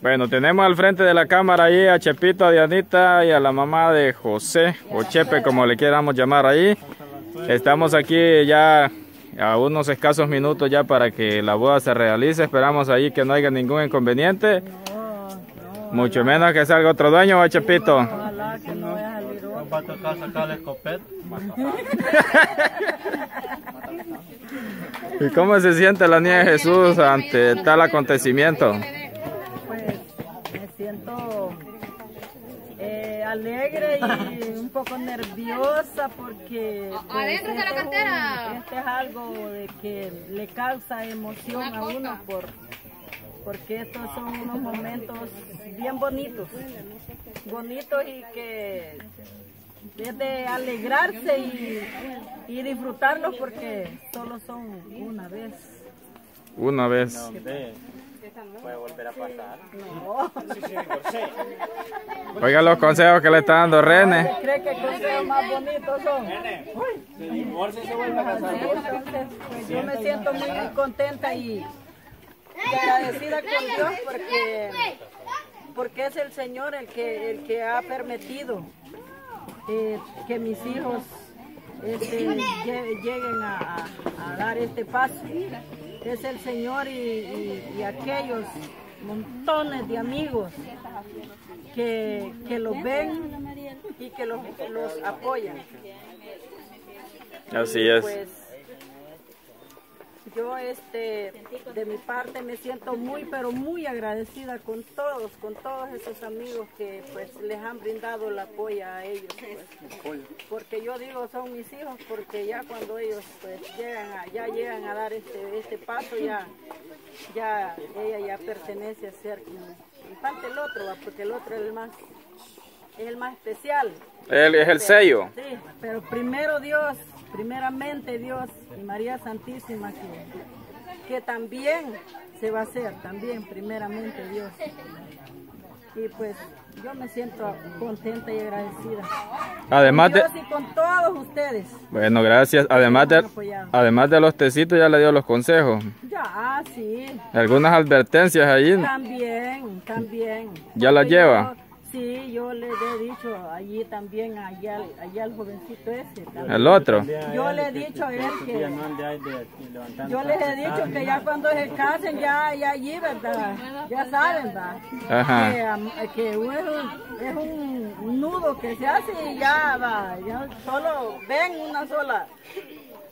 Bueno, tenemos al frente de la cámara ahí a Chepito, a Dianita y a la mamá de José, o Chepe como le queramos llamar ahí. Estamos aquí ya a unos escasos minutos ya para que la boda se realice. Esperamos ahí que no haya ningún inconveniente. Mucho menos que salga otro dueño, ¿va, Chepito? Ojalá que no vaya a salir otro. Va a tocar sacar el escopeta. ¿Y cómo se siente la niña de Jesús ante tal acontecimiento? Me siento eh, alegre y un poco nerviosa porque pues, Adentro está la es un- cantera. este es algo de que le causa emoción a uno por porque estos son unos momentos bien bonitos, bonitos y que es de alegrarse y, y disfrutarlos porque solo son una vez. Una vez. Puede volver a pasar. No. Oiga los consejos que le está dando René. ¿Cree que consejos más bonitos son? Entonces, pues yo me siento muy contenta y, y agradecida con Dios porque, porque es el Señor el que, el que ha permitido eh, que mis hijos este, lle- lleguen a, a- a dar este paso. Es el Señor y, y- y aquellos montones de amigos que, que los ven y que los, los apoyan. Así es. Pues yo este de mi parte me siento muy pero muy agradecida con todos, con todos esos amigos que pues les han brindado el apoyo a ellos. pues. Porque yo digo son mis hijos porque ya cuando ellos pues llegan a, ya llegan a dar este este paso ya ya ella ya pertenece a ser como infante el otro, ¿va? porque el otro es el más es el más especial. Él es el sello. Sí, pero primero Dios, primeramente Dios y María Santísima que, que también se va a hacer, también primeramente Dios. Y pues yo me siento contenta y agradecida. Además de... Dios y con todos ustedes. Bueno, gracias. Además de, además de los tecitos ya le dio los consejos. Ya, ah, sí. Algunas advertencias ahí. También, también. ¿Ya la Porque lleva? Sí, yo le he dicho allí también, allá, al- allá al jovencito ese. también. El otro. Yo le he dicho a él que... Yo les he dicho que ya cuando se casen, ya, ya allí, ¿verdad? Ya saben, ¿verdad? Ajá. Que, que es, un, es un nudo que se hace y ya va, ya solo ven una sola.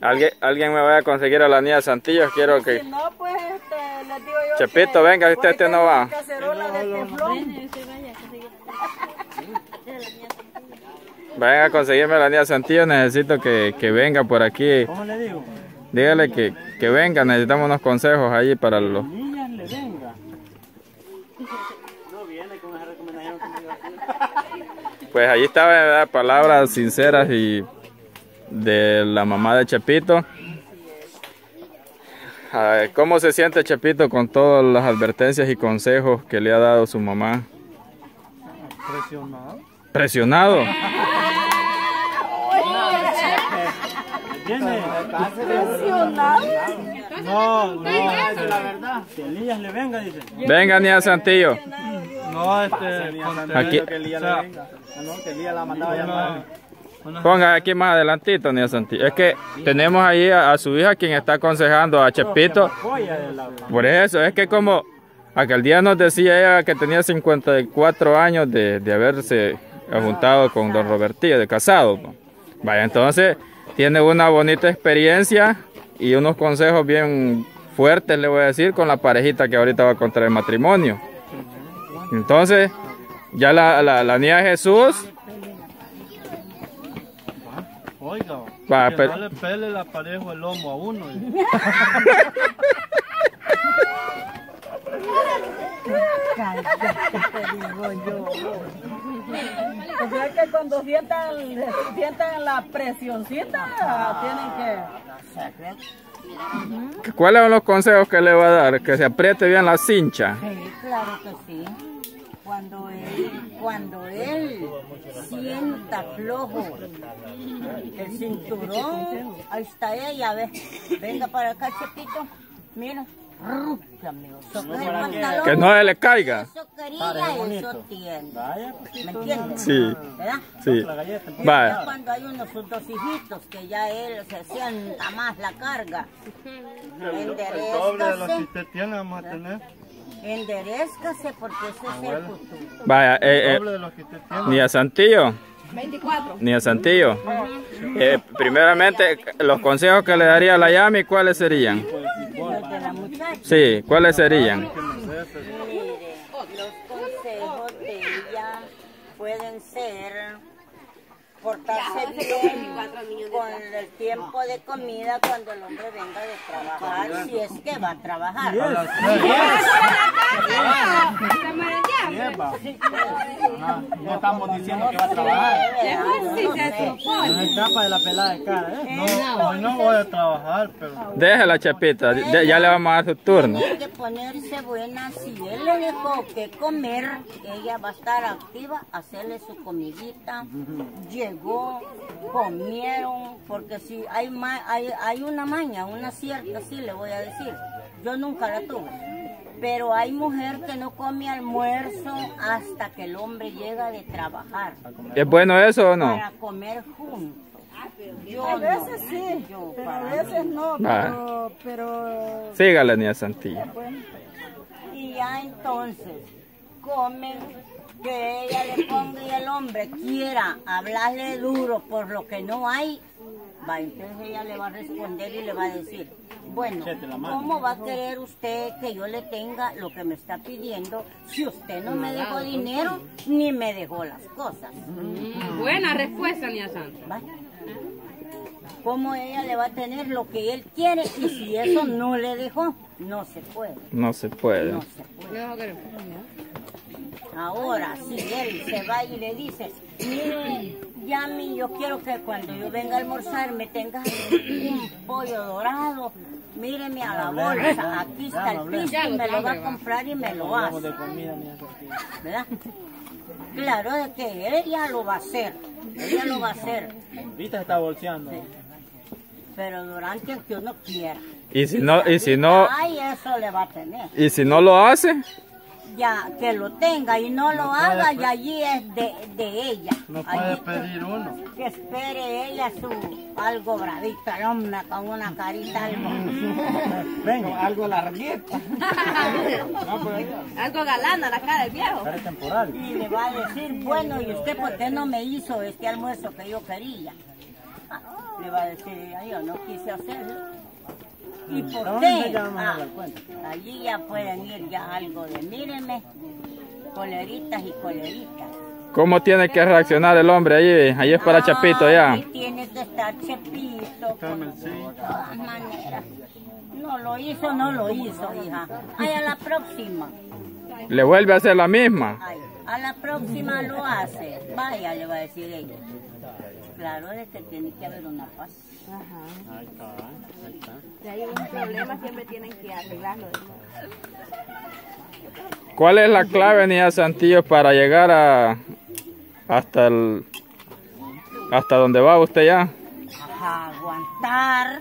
¿Alguien, alguien me vaya a conseguir a la niña Santillos. Quiero Si que... no, pues este, les digo yo Chepito, que venga, usted, este no va. cacerola de teflón. Vayan a conseguirme la niña Santillos. Necesito que, que venga por aquí. ¿Cómo le digo? Dígale que, que venga. Necesitamos unos consejos ahí para los... Niñas le venga. No viene con esa recomendación que me dio aquí. Pues allí estaba ¿verdad? palabras sinceras y de la mamá de Chepito. ¿Cómo se siente Chepito con todas las advertencias y consejos que le ha dado su mamá? Presionado. ¿Presionado? No, no. la verdad. Que Elías le venga, dice. Venga, Santillo. No, este. Aquí. Que Elías le venga. No, que Elías la mandaba a llamar. Ponga aquí más adelantito, niña Santillo. Es que tenemos ahí a, a su hija quien está aconsejando a Chepito. Por eso, es que como aquel día nos decía ella que tenía 54 años de, de haberse juntado con don Robertillo, de casado. pues. Vaya, entonces tiene una bonita experiencia y unos consejos bien fuertes, le voy a decir, con la parejita que ahorita va a contraer matrimonio. Entonces, ya la, la, la niña Jesús, Oiga, Va, que pero- no le pele el aparejo el lomo a uno. Te digo yo. O sea que cuando sientan, sientan la presioncita, tienen que... ¿cuáles son los consejos que le va a dar? Que se apriete bien la cincha. Sí, claro que sí. Cuando él, cuando él sienta flojo el cinturón, ahí está ella, ve. Venga para acá, Chepito. Mira, Que no se le caiga. Eso quería, eso tiene. Vaya, pues, ¿Me entiendes? Sí, ¿Verdad? sí. Vaya. cuando hay unos sus dos hijitos que ya él se sienta más la carga. El doble de lo que Enderezcase, usted tiene vamos a tener. enderezcase porque ese es el futuro. Vaya, eh, eh, doble de lo que usted tiene. ni a Santillo. Ni a Santillo. Eh, primeramente, los consejos que le daría a la Yami, ¿cuáles serían? Los de la muchacha. Sí, ¿cuáles serían? Mire, los consejos de ella pueden ser portarse bien con el tiempo de comida cuando el hombre venga de trabajar, si es que va a trabajar. Lleva. No, no estamos diciendo que va a trabajar. No se escapa de la pelada de cara, ¿eh? No, hoy no voy a trabajar, pero Déjala, Chapita, ya le vamos a dar su turno. Tiene que ponerse buena. Si él le dejó que comer, ella va a estar activa, hacerle su comidita. Llegó, comieron, porque si hay, ma- hay, hay una maña, una cierta, sí le voy a decir. Yo nunca la tuve. Pero hay mujer que no come almuerzo hasta que el hombre llega de trabajar ¿Es bueno eso o no? para comer juntos. Yo A no, veces sí, yo pero a veces no, Ah. pero, pero Sígale, ni a Santillo. Y ya entonces comen que ella le ponga y el hombre quiera hablarle duro por lo que no hay, va, entonces ella le va a responder y le va a decir, bueno, ¿cómo va a querer usted que yo le tenga lo que me está pidiendo si usted no me dejó dinero ni me dejó las cosas? Buena respuesta, Nia Santa. ¿va? ¿Cómo ella le va a tener lo que él quiere y si eso no le dejó? No se puede, No se puede. no se puede. Ahora, si él se va y le dice, mire, Yami, yo quiero que cuando yo venga a almorzar me tenga un pollo dorado, míreme a la bolsa, aquí está el piso y me lo va a comprar y me lo hace. Claro de que ella lo va a hacer, ella lo va a hacer, Ahorita está bolseando. pero durante el que uno quiera. Y si no, y si no, Ay, eso le va a tener. y si no lo hace, Ya, que lo tenga y no lo haga, y allí es de, de ella. no puede Allí- pedir uno. que espere ella su algo bravito, el hombre con una carita algo. Venga, algo larguito. Algo galana la cara del viejo. Cara temporal. Y le va a decir, bueno, ¿y usted por qué no me hizo este almuerzo que yo quería? Ah, Le va a decir, "Ay, yo no quise hacerlo. ¿Y por ¿Dónde qué? Ah, allí ya pueden ir ya algo de, míreme, coleritas y coleritas. ¿cómo tiene que reaccionar el hombre ahí? Ahí es para Chapito ya. Ay, tiene que estar sí. de todas maneras. No lo hizo, no lo hizo, hija. Ay, a la próxima. Le vuelve a hacer la misma. Ay, a la próxima lo hace. Vaya, le va a decir ella. Claro, de que tiene que haber una paz. Ahí está, ahí está. Si hay un problema, siempre tienen que arreglarlo. ¿Cuál es la clave, ni a Santillo, para llegar a hasta el hasta donde va usted ya? Ajá, aguantar.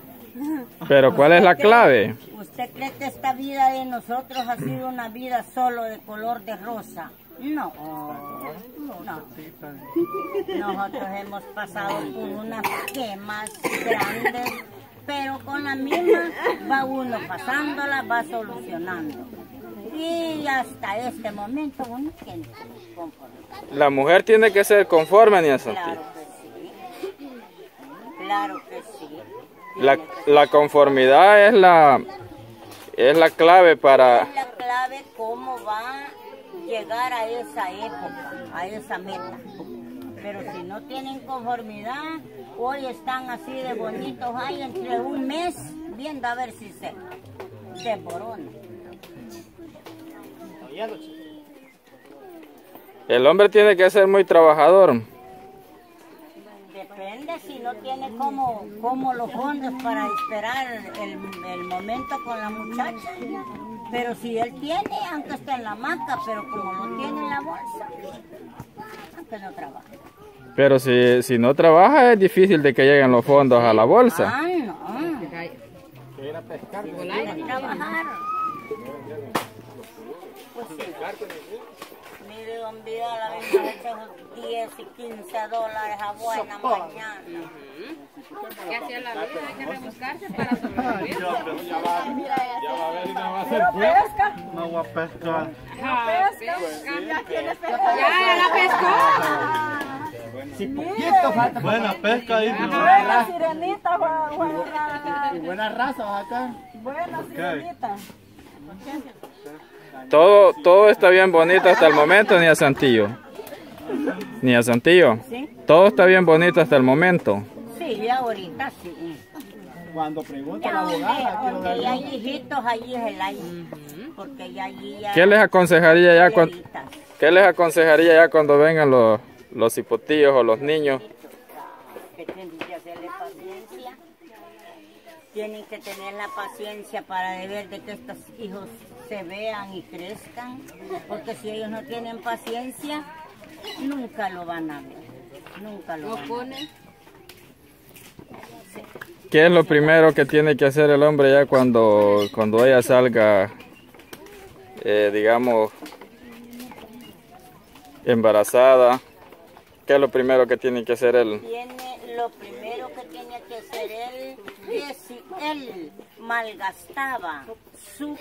Pero ¿cuál es la clave? ¿Usted cree que esta vida de nosotros ha sido una vida solo de color de rosa? No. No. Nosotros hemos pasado por unas quemas grandes, pero con la misma va uno pasándola, va solucionando. Y hasta este momento uno tiene que ser conforme. La mujer tiene que ser conforme, ni a Santillo. Claro que sí. Claro que sí. La, la conformidad es la es la clave para es la clave cómo va llegar a esa época, a esa meta. Pero si no tienen conformidad, hoy están así de bonitos, hay entre un mes viendo a ver si se desborona. el hombre tiene que ser muy trabajador. Depende si no tiene como, como los fondos para esperar el, el momento con la muchacha. Pero si él tiene, aunque esté en la hamaca, pero como lo tiene en la bolsa, aunque no trabaja. Pero si, si no trabaja es difícil de que lleguen los fondos a la bolsa. Ah, no. Que ir a pescar. Quiere trabajar. Pues Mire, don Vidal, a mí me echó 10 y 15 dólares a buena mañana. ¿Qué hacía la vida? Hay que rebuscarse para sobrevivir. Pero pesca. No voy a pescar. Pesca. Ya tiene pesca. Ya, ya la pescó. Si poquito falta. Buena pesca ahí. ¿no? Buena sirenita, Juan- Juan- Buena raza acá. Buena sirenita. Todo, todo está bien bonito hasta el momento, ni a Santillo. Ni a Santillo. ¿Sí? Todo está bien bonito hasta el momento. Sí, ya ahorita sí. Cuando pregunta Ya la abogada, ver. ya hay hijitos, allí es el aire. Porque ya allí ya... ¿Qué les aconsejaría ya cuando, qué les aconsejaría ya cuando vengan los, los hipotillos o los niños? que tienen que hacerle paciencia. Tienen que tener la paciencia para ver de que estos hijos se vean y crezcan, porque si ellos no tienen paciencia, nunca lo van a ver, nunca lo Lo van a ver. pone. ¿Qué es lo primero que tiene que hacer el hombre ya cuando, cuando ella salga, eh, digamos, embarazada? ¿Qué es lo primero que tiene que hacer él? Tiene lo primero que tiene que hacer él, que si él malgastaba sus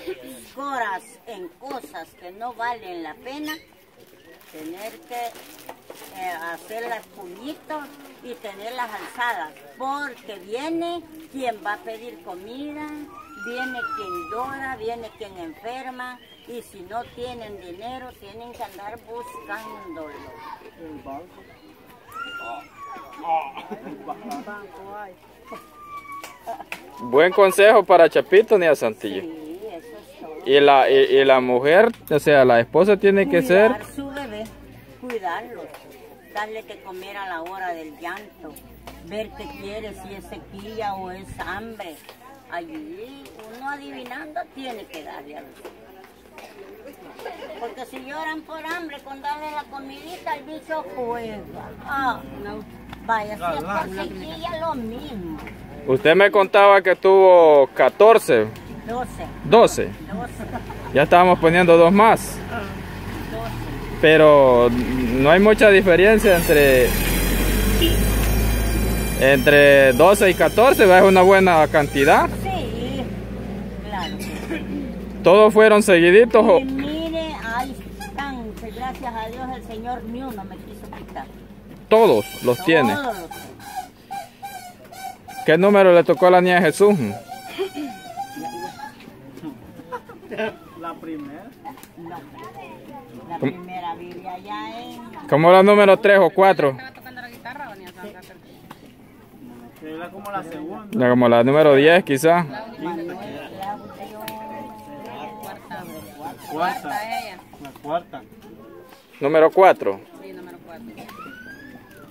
horas en cosas que no valen la pena, tener que eh, hacerlas puñitos y tenerlas alzadas, porque viene quien va a pedir comida, viene quien llora, viene quien enferma, y si no tienen dinero, tienen que andar buscándolo. Buen consejo para Chapito ni a Santillo. Sí, eso es todo. Y la, y, y la mujer, o sea, la esposa tiene que ser su bebé, cuidarlo, darle que comer a la hora del llanto, ver qué quiere, si es sequía o es hambre. Allí uno adivinando tiene que darle a los Porque si lloran por hambre, con darle la comidita, el bicho juega. Ah, no. Vaya, si es por sequía, lo mismo. Usted me contaba que tuvo 14, 12, 12. 12, Ya estábamos poniendo dos más. 12. Pero no hay mucha diferencia entre entre 12 y 14, ¿va? es una buena cantidad. Sí, claro. Todos fueron seguiditos. o- Y mire, ahí están, que gracias a Dios el Señor ni uno me quiso quitar. Todos los tiene. Todos los- ¿Qué número le tocó a la niña Jesús? La primera. No. La primera Biblia ya en ¿Cómo la número 3 o 4? ¿Estaba tocando la guitarra o ni a Santa? Era como la segunda. Como la número 10 quizá. Manuel Claudio. Cuarta. Cuarta ella. La cuarta. Número 4. Sí, número cuatro.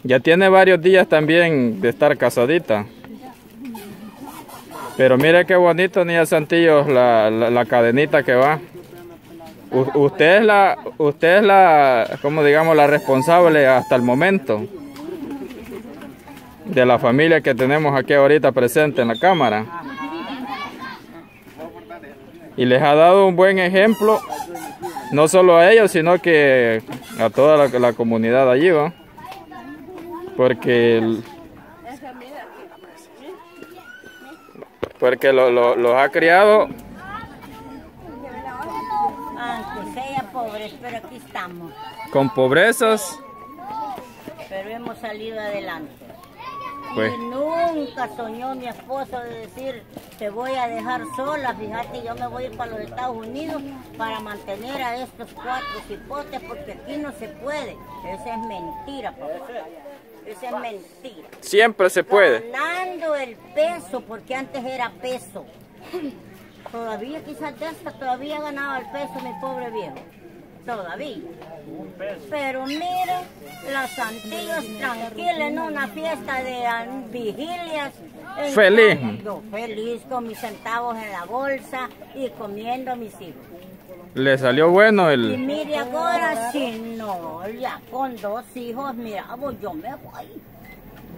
Ya tiene varios días también de estar casadita. Pero mire qué bonito, niña Santillo, la, la, la cadenita que va. Usted es la, usted es la, como digamos, la responsable hasta el momento de la familia que tenemos aquí ahorita presente en la cámara. Y les ha dado un buen ejemplo, no solo a ellos, sino que a toda la, la comunidad allí, ¿va? Porque el- porque lo- lo- los ha criado Aunque sea pobre, pero aquí estamos. con pobrezas, Pero hemos salido adelante. Pues Y nunca soñó mi esposo de decir, te voy a dejar sola, fíjate, yo me voy a ir para los Estados Unidos para mantener a estos cuatro cipotes porque aquí no se puede. Esa es mentira, papá. Esa es mentira. siempre se puede. Ganando el peso, porque antes era peso. Todavía quizás ya hasta todavía ganaba el peso mi pobre viejo. Todavía. Pero mire, las Antillas tranquilas en una fiesta de vigilias. Feliz. Yo feliz con mis centavos en la bolsa y comiendo a mis hijos. Le salió bueno Y el mire ahora, si no, ya con dos hijos, mira, pues yo me voy.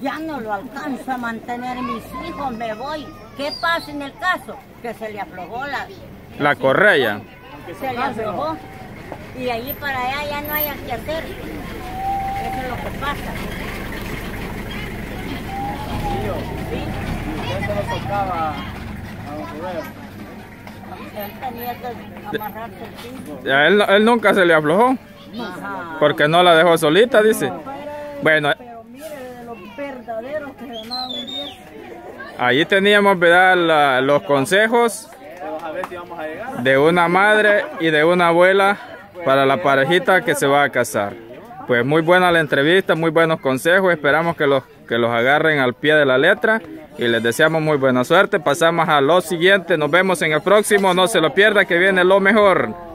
Ya no lo alcanzo a mantener mis hijos, me voy. ¿Qué pasa en el caso? Que se le aflojó la... la correa. Se le aflojó. Y de allí para allá ya no hayan que hacer. Eso es lo que pasa. Usted se lo tocaba a don Rubén. Él tenía que amarrarse el cinto. Ya él, él nunca se le aflojó, Ajá. porque no la dejó solita, dice. Bueno, Pero mire, de los verdaderos que ganaban un 10. ahí teníamos, ¿verdad? la- los consejos a a de una madre y de una abuela para la parejita que se va a casar. Pues muy buena la entrevista, muy buenos consejos, esperamos que los, que los agarren al pie de la letra y les deseamos muy buena suerte. Pasamos a lo siguiente, nos vemos en el próximo, no se lo pierda que viene lo mejor.